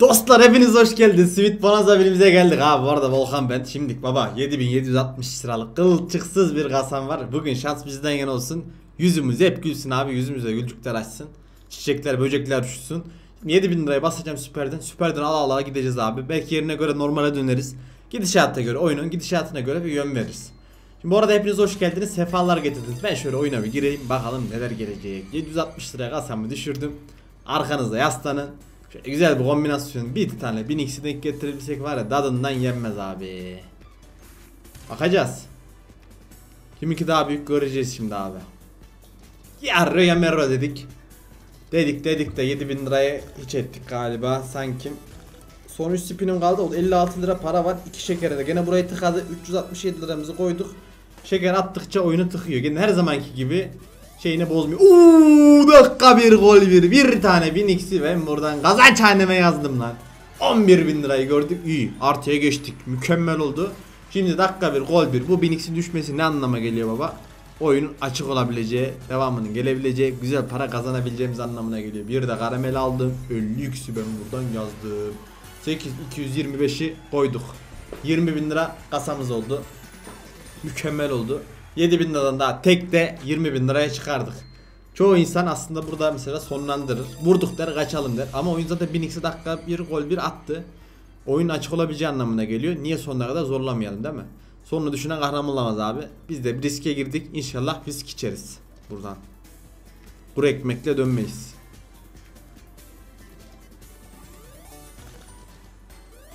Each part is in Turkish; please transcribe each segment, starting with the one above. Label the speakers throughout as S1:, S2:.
S1: Dostlar hepiniz hoş geldiniz. Sweet Bonanza birimize geldik abi. Bu arada Volkan ben. Şimdilik baba 7760 liralık kılçıksız bir kasam var. Bugün şans bizden yana olsun. Yüzümüz hep gülsün abi. Yüzümüze gülcükler açsın. Çiçekler, böcekler uçsun. 7000 liraya basacağım süperden. Süperden ala ala gideceğiz abi. Belki yerine göre normale döneriz. Gidişata göre, oyunun gidişatına göre bir yön veririz. Şimdi bu arada hepiniz hoş geldiniz. Sefalar getirdiniz. Ben şöyle oyuna bir gireyim. Bakalım neler gelecek. 760 liraya kasamı düşürdüm. Arkanızda yaslanın. Şöyle güzel bir kombinasyon. Bir tane 1000 x'i denk getirebilsek var ya dadından yenmez abi. Bakacağız. Kiminki daha büyük göreceğiz şimdi abi. Yarro ya merro dedik. Dedik dedik de 7000 liraya hiç ettik galiba sanki. Son 3 spinim kaldı. O 56 lira para var. 2 şekere de gene burayı tıkadı. 367 liramızı koyduk. Şeker attıkça oyunu tıkıyor. Gene her zamanki gibi şeyini bozmuyor. Uuu dakika bir gol bir. Bir tane bin x'i ben buradan kazanç haneme yazdım lan. 11 bin lirayı gördük. İyi. Artıya geçtik. Mükemmel oldu. Şimdi dakika bir gol bir. Bu bin x'in düşmesi ne anlama geliyor baba? Oyunun açık olabileceği, devamının gelebileceği, güzel para kazanabileceğimiz anlamına geliyor. Bir de karamel aldım. 50 x'i ben buradan yazdım. 8 225'i koyduk. 20 bin lira kasamız oldu. Mükemmel oldu. 7 bin liradan daha tek de 20 bin liraya çıkardık. Çoğu insan aslında burada mesela sonlandırır. Vurduk der kaçalım der. Ama oyun zaten 1000 dakika bir gol bir attı. Oyun açık olabileceği anlamına geliyor. Niye sonuna kadar zorlamayalım değil mi? Sonunu düşünen kahraman olamaz abi. Biz de bir riske girdik. İnşallah risk içeriz buradan. Kuru ekmekle dönmeyiz.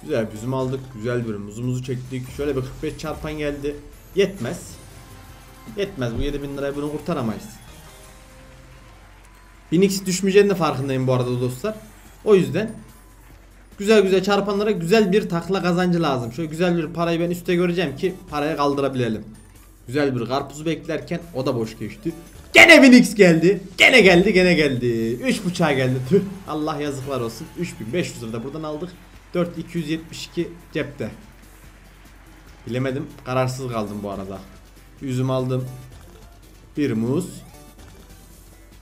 S1: Güzel bir üzüm aldık. Güzel bir muzumuzu çektik. Şöyle bir 45 çarpan geldi. Yetmez. Yetmez bu 7000 lirayı bunu kurtaramayız. 1000x düşmeyeceğinin de farkındayım bu arada dostlar. O yüzden güzel güzel çarpanlara güzel bir takla kazancı lazım. Şöyle güzel bir parayı ben üstte göreceğim ki paraya kaldırabilelim. Güzel bir karpuzu beklerken o da boş geçti. Gene 1000x geldi. Gene geldi gene geldi. 3.5'a geldi. Tüh. Allah yazıklar olsun. 3500 lira da buradan aldık. 4272 cepte. Bilemedim. Kararsız kaldım bu arada. Üzüm aldım. Bir muz.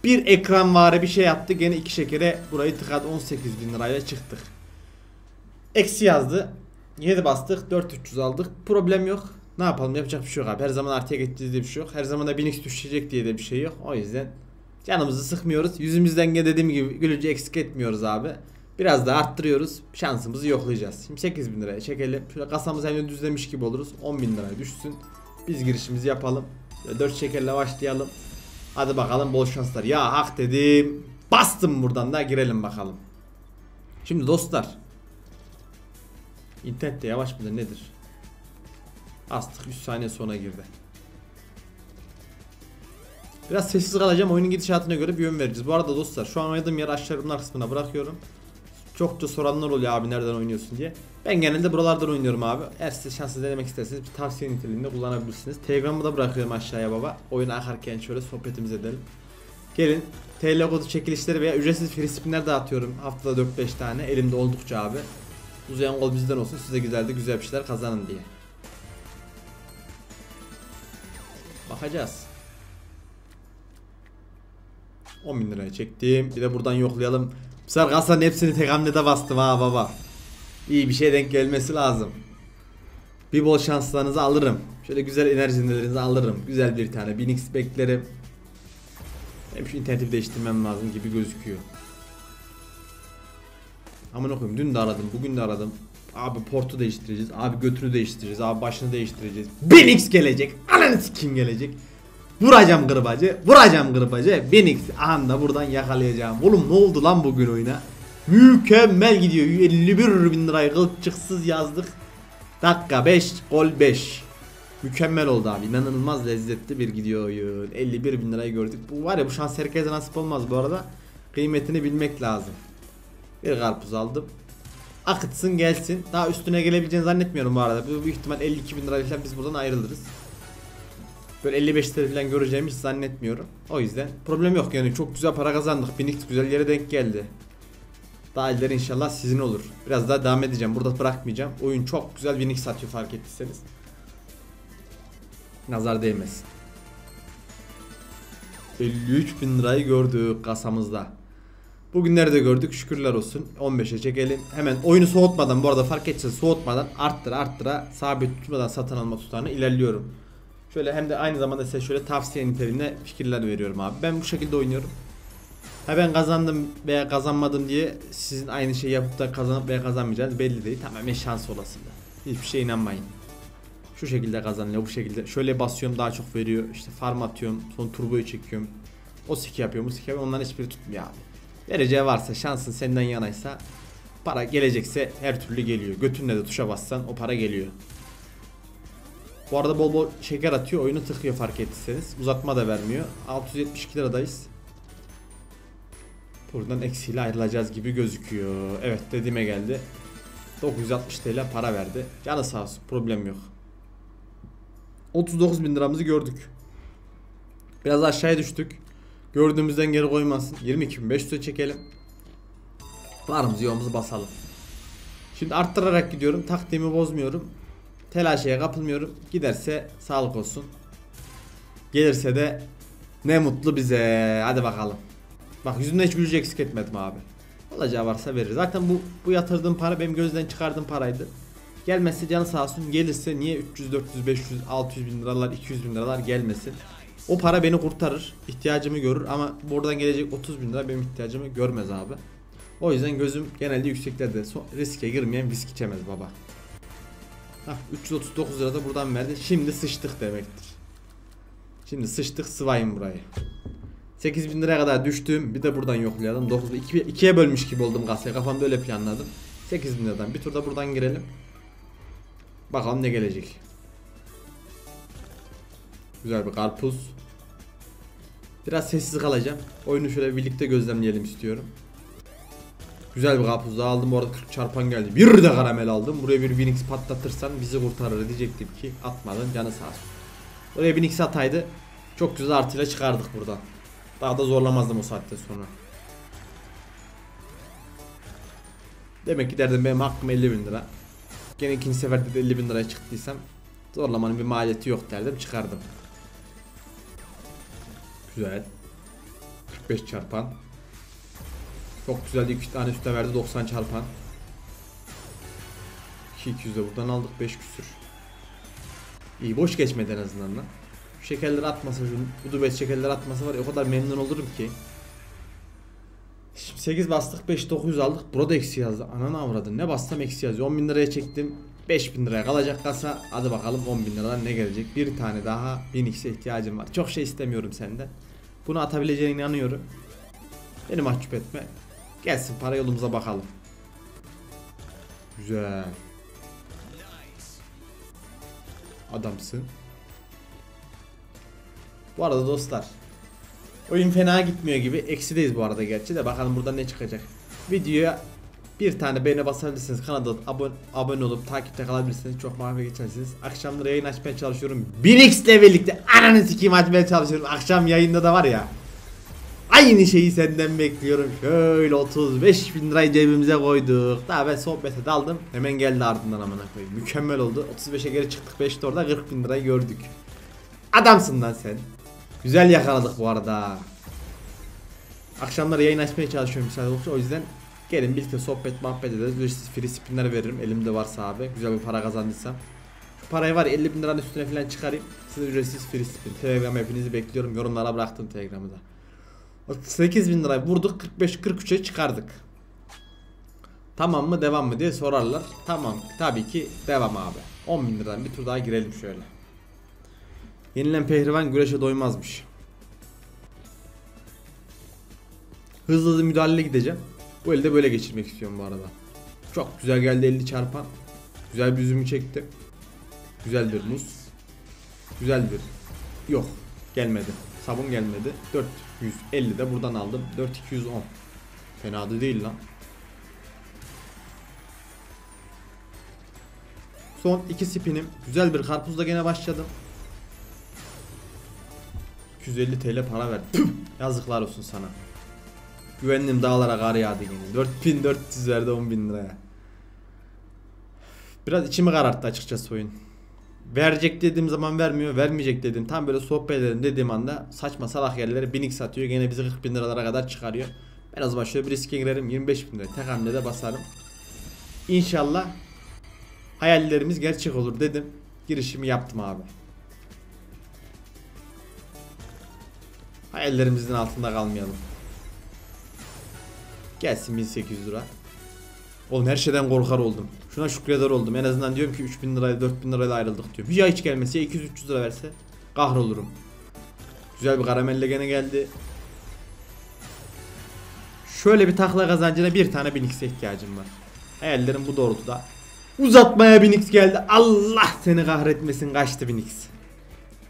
S1: Bir ekran var bir şey yaptı. Gene iki şekere burayı tıkadı 18 bin lirayla çıktık. Eksi yazdı. 7 bastık 4300 aldık. Problem yok. Ne yapalım yapacak bir şey yok abi. Her zaman artıya geçeceğiz diye bir şey yok. Her zaman da 1000x düşecek diye de bir şey yok. O yüzden canımızı sıkmıyoruz. Yüzümüzden gene dediğim gibi gülünce eksik etmiyoruz abi. Biraz da arttırıyoruz. Şansımızı yoklayacağız. Şimdi 8000 liraya çekelim. Şöyle kasamız hemen düzlemiş gibi oluruz. 10.000 liraya düşsün. Biz girişimizi yapalım. 4 şekerle başlayalım. Hadi bakalım bol şanslar. Ya hak dedim. Bastım buradan da girelim bakalım. Şimdi dostlar. İnternette yavaş mıdır nedir? Astık 3 saniye sonra girdi. Biraz sessiz kalacağım. Oyunun gidişatına göre bir yön vereceğiz. Bu arada dostlar şu an oynadığım yer aşağı yorumlar kısmına bırakıyorum. Çokça soranlar oluyor abi nereden oynuyorsun diye. Ben genelde buralardan oynuyorum abi. Eğer size şanslı denemek isterseniz bir tavsiye niteliğinde kullanabilirsiniz. Telegram'ı da bırakıyorum aşağıya baba. Oyun akarken şöyle sohbetimizi edelim. Gelin TL kodu çekilişleri veya ücretsiz free spinler dağıtıyorum. Haftada 4-5 tane elimde oldukça abi. Uzayan gol bizden olsun size güzel de güzel bir şeyler kazanın diye. Bakacağız. 10 bin liraya çektim. Bir de buradan yoklayalım. Sefer kasanın hepsini tek hamlede bastım ha baba. İyi bir şey denk gelmesi lazım. Bir bol şanslarınızı alırım. Şöyle güzel enerjilerinizi alırım. Güzel bir tane 1000x beklerim. Hem şu interneti değiştirmem lazım gibi gözüküyor. Aman okuyayım dün de aradım bugün de aradım. Abi portu değiştireceğiz. Abi götünü değiştireceğiz. Abi başını değiştireceğiz. 1000x gelecek. Ananı kim gelecek. Vuracağım kırbacı. Vuracağım kırbacı. 1000x anda buradan yakalayacağım. Oğlum ne oldu lan bugün oyuna? Mükemmel gidiyor. 51 bin lirayı kılçıksız yazdık. Dakika 5 gol 5. Mükemmel oldu abi. İnanılmaz lezzetli bir gidiyor oyun. 51 bin lirayı gördük. Bu var ya bu şans herkese nasip olmaz bu arada. Kıymetini bilmek lazım. Bir karpuz aldım. Akıtsın gelsin. Daha üstüne gelebileceğini zannetmiyorum bu arada. Bu büyük ihtimal 52 bin lirayla biz buradan ayrılırız. Böyle 55 lira falan göreceğimi hiç zannetmiyorum. O yüzden problem yok yani çok güzel para kazandık. Binik güzel yere denk geldi. Daha ileri inşallah sizin olur. Biraz daha devam edeceğim. Burada bırakmayacağım. Oyun çok güzel binik satıyor fark ettiyseniz. Nazar değmesin. 53 bin lirayı gördük kasamızda. Bugünleri de gördük şükürler olsun. 15'e çekelim. Hemen oyunu soğutmadan bu arada fark etse soğutmadan arttıra arttıra sabit tutmadan satın alma tutarını ilerliyorum. Şöyle hem de aynı zamanda size şöyle tavsiye niteliğinde fikirler veriyorum abi. Ben bu şekilde oynuyorum. Ha ben kazandım veya kazanmadım diye sizin aynı şeyi yapıp da kazanıp veya kazanmayacağınız belli değil. Tamamen şans olasılığı. Hiçbir şeye inanmayın. Şu şekilde kazanılıyor bu şekilde. Şöyle basıyorum daha çok veriyor. İşte farm atıyorum. Son turboyu çekiyorum. O siki yapıyorum bu siki yapıyorum. Onların hiçbiri tutmuyor abi. Vereceği varsa şansın senden yanaysa para gelecekse her türlü geliyor. Götünle de tuşa bassan o para geliyor. Bu arada bol bol şeker atıyor. Oyunu tıkıyor fark ettiyseniz. Uzatma da vermiyor. 672 liradayız. Buradan eksiyle ayrılacağız gibi gözüküyor. Evet dediğime geldi. 960 TL para verdi. Canı sağ olsun problem yok. 39 bin liramızı gördük. Biraz aşağıya düştük. Gördüğümüzden geri koymasın. 22.500'e çekelim. Varımızı yoğumuzu basalım. Şimdi arttırarak gidiyorum. Taktiğimi bozmuyorum. Telaşeye kapılmıyorum. Giderse sağlık olsun. Gelirse de ne mutlu bize. Hadi bakalım. Bak yüzümden hiç gülücü eksik etmedim abi. Olacağı varsa verir. Zaten bu bu yatırdığım para benim gözden çıkardığım paraydı. Gelmezse canı sağ olsun. Gelirse niye 300, 400, 500, 600 bin liralar, 200 bin liralar gelmesin. O para beni kurtarır. ihtiyacımı görür ama buradan gelecek 30 bin lira benim ihtiyacımı görmez abi. O yüzden gözüm genelde yükseklerde. Riske girmeyen risk içemez baba. Hah 339 lira da buradan verdi. Şimdi sıçtık demektir. Şimdi sıçtık sıvayın burayı. 8000 liraya kadar düştüm. Bir de buradan yoklayalım. 9'u 2'ye 2'ye bölmüş gibi oldum kasaya. Kafamda öyle planladım. 8000 liradan bir turda buradan girelim. Bakalım ne gelecek. Güzel bir karpuz. Biraz sessiz kalacağım. Oyunu şöyle birlikte gözlemleyelim istiyorum. Güzel bir karpuz daha aldım. Bu arada 40 çarpan geldi. Bir de karamel aldım. Buraya bir Winx patlatırsan bizi kurtarır diyecektim ki atmadın canı sağ olsun. Buraya Winx ataydı. Çok güzel artıyla çıkardık buradan. Daha da zorlamazdım o saatten sonra. Demek ki derdim benim hakkım 50 bin lira. Gene ikinci seferde de 50 bin liraya çıktıysam zorlamanın bir maliyeti yok derdim çıkardım. Güzel. 45 çarpan. Çok güzel iki tane üstte verdi 90 çarpan. 2200 de buradan aldık 5 küsür. İyi boş geçmedi en azından lan. Şu şekerleri atmasa şu bu dubes şekerleri atmasa var ya o kadar memnun olurum ki. Şimdi 8 bastık 5 900 aldık. Burada eksi yazdı. Ananı avradın. Ne bassam eksi yazıyor. 10 bin liraya çektim. 5 bin liraya kalacak kasa. Hadi bakalım 10 bin liradan ne gelecek. Bir tane daha 1000x'e ihtiyacım var. Çok şey istemiyorum senden. Bunu atabileceğine inanıyorum. Beni mahcup etme. Gelsin para yolumuza bakalım. Güzel. Adamsın. Bu arada dostlar. Oyun fena gitmiyor gibi. Eksideyiz bu arada gerçi de. Bakalım burada ne çıkacak. Videoya bir tane beğeni basabilirsiniz. Kanala abone, abone olup takipte kalabilirsiniz. Çok mavi geçersiniz. Akşamları yayın açmaya çalışıyorum. 1x ile birlikte ananı sikeyim açmaya çalışıyorum. Akşam yayında da var ya. Aynı şeyi senden bekliyorum. Şöyle 35 bin lirayı cebimize koyduk. Daha ben sohbete daldım. Hemen geldi ardından amına koyayım. Mükemmel oldu. 35'e geri çıktık 5'te orada 40 bin lirayı gördük. Adamsın lan sen. Güzel yakaladık bu arada. Akşamları yayın açmaya çalışıyorum müsaade olursa o yüzden gelin birlikte sohbet muhabbet ederiz. Ücretsiz free spinler veririm elimde varsa abi. Güzel bir para kazandıysam. Şu parayı var ya 50 bin liranın üstüne falan çıkarayım. Size ücretsiz free spin. Telegram hepinizi bekliyorum. Yorumlara bıraktım telegramı da. 8 bin lirayı vurduk 45-43'e çıkardık. Tamam mı devam mı diye sorarlar. Tamam tabii ki devam abi. 10 bin liradan bir tur daha girelim şöyle. Yenilen pehlivan güreşe doymazmış. Hızlı hızlı müdahale gideceğim. Bu elde böyle geçirmek istiyorum bu arada. Çok güzel geldi 50 çarpan. Güzel bir üzümü çekti. Güzel bir muz. Güzel bir. Yok gelmedi. Sabun gelmedi. 450 de buradan aldım. 4210. Fena da değil lan. Son iki spinim. Güzel bir karpuzla gene başladım. 250 TL para verdim. Yazıklar olsun sana. Güvendim dağlara kar yağdı yine. 4400 verdi 10.000 liraya. Biraz içimi kararttı açıkçası oyun. Verecek dediğim zaman vermiyor. Vermeyecek dedim. Tam böyle sohbet edelim dediğim anda saçma salak yerlere 1000x satıyor. Gene bizi 40 bin liralara kadar çıkarıyor. Ben o zaman şöyle bir riske girerim 25 bin lira tek hamlede basarım. İnşallah hayallerimiz gerçek olur dedim. Girişimi yaptım abi. Hayallerimizin altında kalmayalım. Gelsin 1800 lira. Oğlum her şeyden korkar oldum. Şuna şükreder oldum. En azından diyorum ki 3000 lirayla 4000 lirayla ayrıldık diyorum. Ya hiç gelmese ya 200-300 lira verse kahrolurum. Güzel bir karamelle gene geldi. Şöyle bir takla kazancına bir tane 1000x'e ihtiyacım var. Hayallerim bu doğrultuda. Uzatmaya 1000x geldi. Allah seni kahretmesin kaçtı 1000x.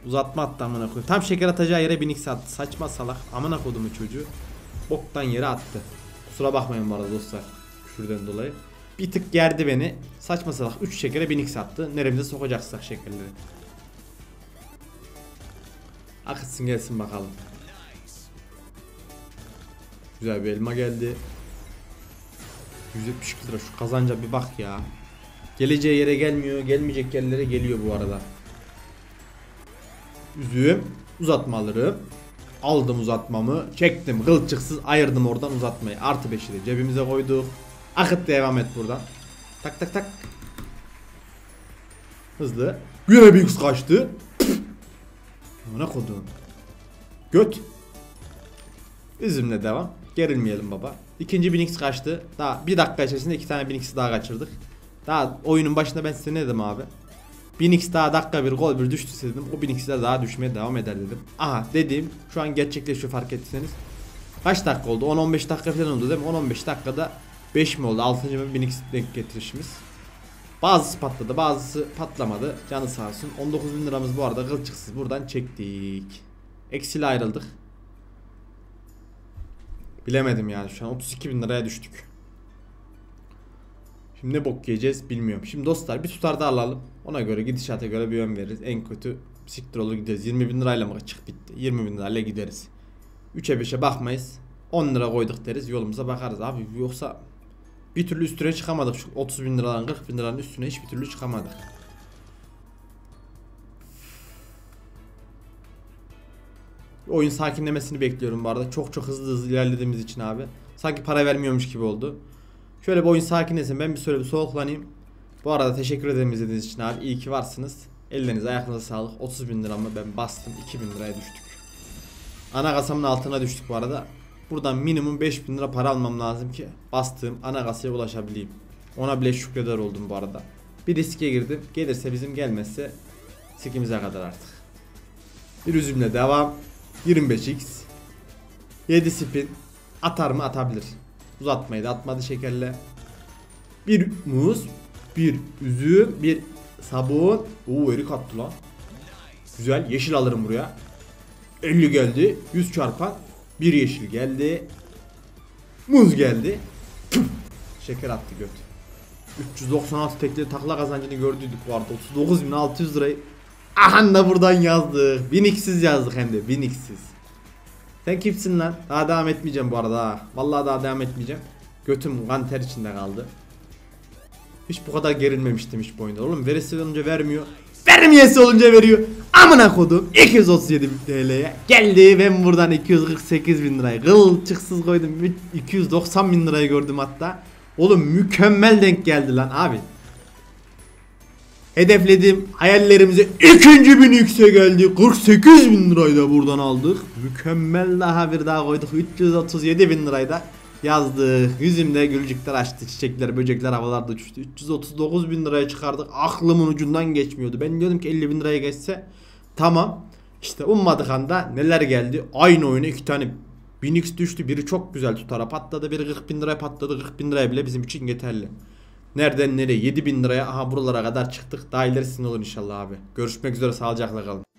S1: Uzatma attı amına koyayım. Tam şeker atacağı yere 1000x attı. Saçma salak amına kodumu çocuğu. Boktan yere attı. Kusura bakmayın bu arada dostlar. Küfürden dolayı. Bir tık gerdi beni. Saçma salak 3 şekere 1000x attı. Neremize sokacaksak şekerleri. Akıtsın gelsin bakalım. Güzel bir elma geldi. 172 lira şu kazanca bir bak ya. Geleceği yere gelmiyor, gelmeyecek yerlere geliyor bu arada. Üzüm, uzatma alırım. Aldım uzatmamı, çektim kılçıksız ayırdım oradan uzatmayı. Artı 5'i de cebimize koyduk. Akıt devam et buradan. Tak tak tak. Hızlı. Yine bir kaçtı. Ne kodum. Göt. Üzümle devam. Gerilmeyelim baba. İkinci 1000x kaçtı. Daha bir dakika içerisinde iki tane 1000x daha kaçırdık. Daha oyunun başında ben size ne dedim abi? 1000x daha dakika bir gol bir düştü dedim. O 1000x'ler daha düşmeye devam eder dedim. Aha dediğim şu an gerçekleşiyor fark ettiyseniz. Kaç dakika oldu? 10-15 dakika falan oldu değil mi? 10-15 dakikada 5 mi oldu? 6. mı 1000x denk getirişimiz. Bazısı patladı bazısı patlamadı. Canı sağ olsun. 19 bin liramız bu arada kılçıksız buradan çektik. Eksiyle ayrıldık. Bilemedim yani şu an 32 bin liraya düştük. Şimdi ne bok yiyeceğiz bilmiyorum. Şimdi dostlar bir tutar da alalım. Ona göre gidişata göre bir yön veririz. En kötü siktir olur gideriz. 20 bin lirayla mı çık bitti. 20 bin lirayla gideriz. 3'e 5'e bakmayız. 10 lira koyduk deriz yolumuza bakarız abi. Yoksa bir türlü üstüne çıkamadık. Şu 30 bin liradan 40 bin liranın üstüne hiçbir türlü çıkamadık. Oyun sakinlemesini bekliyorum bu arada. Çok çok hızlı hızlı ilerlediğimiz için abi. Sanki para vermiyormuş gibi oldu. Şöyle bir oyun sakinlesin. Ben bir süre bir soğuklanayım. Bu arada teşekkür ederim izlediğiniz için abi. İyi ki varsınız. Ellerinize ayaklarınıza sağlık. 30 bin liramı ben bastım. 2 bin liraya düştük. Ana kasamın altına düştük bu arada. Buradan minimum 5 bin lira para almam lazım ki bastığım ana kasaya ulaşabileyim. Ona bile şükreder oldum bu arada. Bir riske girdim. Gelirse bizim gelmezse sikimize kadar artık. Bir üzümle devam. 25x. 7 spin. Atar mı atabilir. Uzatmayı da atmadı şekerle. Bir muz. Bir üzüm. Bir sabun. Oo erik attı lan. Güzel. Yeşil alırım buraya. 50 geldi. 100 çarpan. Bir yeşil geldi. Muz geldi. Şeker attı göt. 396 tekli takla kazancını gördüydük bu arada. 39.600 lirayı. Aha da buradan yazdık. 1000x'siz yazdık hem de 1000x'siz. Sen kimsin lan? Daha devam etmeyeceğim bu arada ha. Vallahi daha devam etmeyeceğim. Götüm kan ter içinde kaldı. Hiç bu kadar gerilmemiştim hiç bu oyunda. Oğlum veresi olunca vermiyor. Vermeyesi olunca veriyor. Amına kodum 237 TL'ye geldi. Ben buradan 248 bin lirayı kılçıksız koydum. 290 bin lirayı gördüm hatta. Oğlum mükemmel denk geldi lan abi. Hedeflediğim hayallerimize ikinci bin yükse geldi. 48 bin lirayı da buradan aldık. Mükemmel daha bir daha koyduk. 337 bin lirayı da yazdık. Yüzümde gülcükler açtı. Çiçekler, böcekler havalarda uçtu. 339 bin liraya çıkardık. Aklımın ucundan geçmiyordu. Ben diyordum ki 50 bin liraya geçse tamam. İşte ummadık anda neler geldi. Aynı oyuna iki tane 1000x düştü. Biri çok güzel tutara patladı. Biri 40 bin liraya patladı. 40 bin liraya bile bizim için yeterli. Nereden nereye? 7 bin liraya aha buralara kadar çıktık. Daha ilerisinde olur inşallah abi. Görüşmek üzere sağlıcakla kalın.